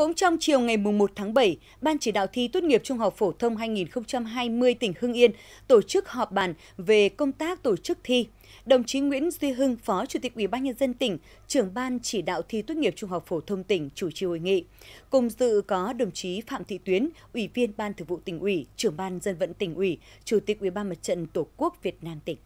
Cũng trong chiều ngày 1 tháng 7, Ban chỉ đạo thi tốt nghiệp trung học phổ thông 2020 tỉnh Hưng Yên tổ chức họp bàn về công tác tổ chức thi. Đồng chí Nguyễn Duy Hưng, Phó Chủ tịch Ủy ban nhân dân tỉnh, trưởng ban chỉ đạo thi tốt nghiệp trung học phổ thông tỉnh chủ trì hội nghị. Cùng dự có đồng chí Phạm Thị Tuyến, Ủy viên Ban Thường vụ tỉnh ủy, trưởng ban dân vận tỉnh ủy, Chủ tịch Ủy ban Mặt trận Tổ quốc Việt Nam tỉnh.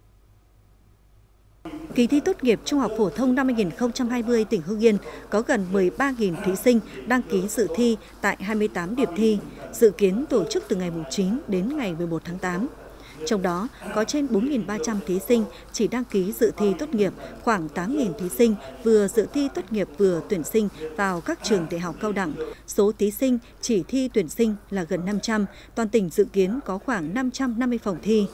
Kỳ thi tốt nghiệp trung học phổ thông năm 2020 tỉnh Hưng Yên có gần 13.000 thí sinh đăng ký dự thi tại 28 điểm thi, dự kiến tổ chức từ ngày 9 đến ngày 11 tháng 8. Trong đó có trên 4.300 thí sinh chỉ đăng ký dự thi tốt nghiệp, khoảng 8.000 thí sinh vừa dự thi tốt nghiệp vừa tuyển sinh vào các trường đại học cao đẳng. Số thí sinh chỉ thi tuyển sinh là gần 500, toàn tỉnh dự kiến có khoảng 550 phòng thi.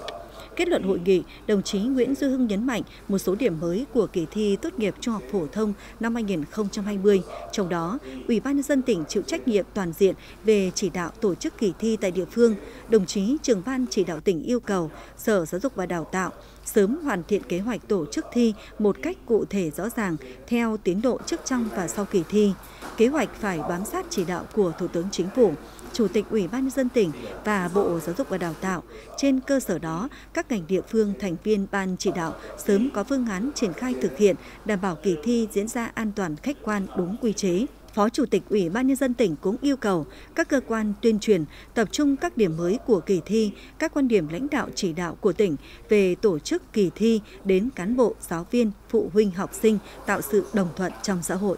Kết luận hội nghị, đồng chí Nguyễn Duy Hưng nhấn mạnh một số điểm mới của kỳ thi tốt nghiệp trung học phổ thông năm 2020, trong đó, Ủy ban nhân dân tỉnh chịu trách nhiệm toàn diện về chỉ đạo tổ chức kỳ thi tại địa phương. Đồng chí trưởng ban chỉ đạo tỉnh yêu cầu Sở Giáo dục và Đào tạo sớm hoàn thiện kế hoạch tổ chức thi một cách cụ thể rõ ràng theo tiến độ trước trong và sau kỳ thi. Kế hoạch phải bám sát chỉ đạo của Thủ tướng Chính phủ, Chủ tịch Ủy ban nhân dân tỉnh và Bộ Giáo dục và Đào tạo. Trên cơ sở đó, các ngành địa phương thành viên ban chỉ đạo sớm có phương án triển khai thực hiện đảm bảo kỳ thi diễn ra an toàn khách quan đúng quy chế. Phó Chủ tịch Ủy ban Nhân dân tỉnh cũng yêu cầu các cơ quan tuyên truyền tập trung các điểm mới của kỳ thi, các quan điểm lãnh đạo chỉ đạo của tỉnh về tổ chức kỳ thi đến cán bộ, giáo viên, phụ huynh, học sinh, tạo sự đồng thuận trong xã hội.